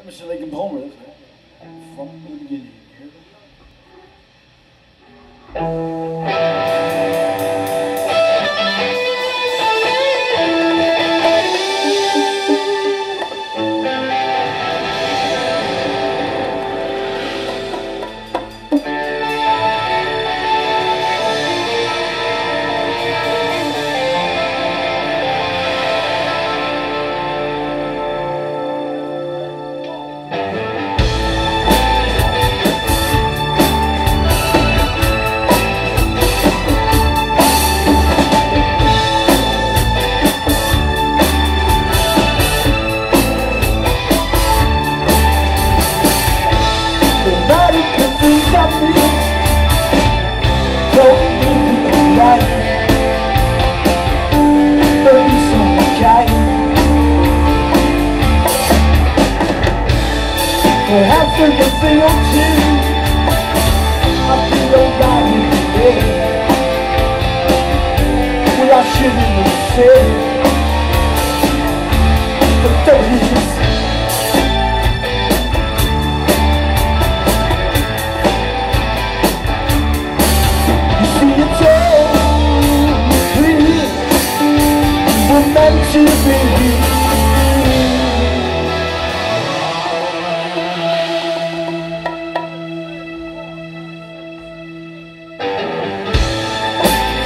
Emerson, Lake and Palmer, From the beginning. Eh. think I feel